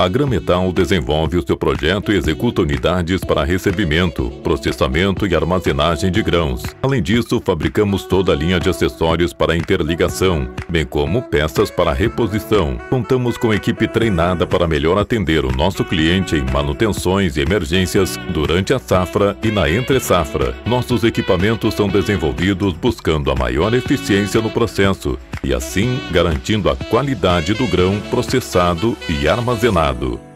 A Grametal desenvolve o seu projeto e executa unidades para recebimento, processamento e armazenagem de grãos. Além disso, fabricamos toda a linha de acessórios para interligação, bem como peças para reposição. Contamos com equipe treinada para melhor atender o nosso cliente em manutenções e emergências durante a safra e na entre-safra. Nossos equipamentos são desenvolvidos buscando a maior eficiência no processo e assim garantindo a qualidade do grão processado e armazenado do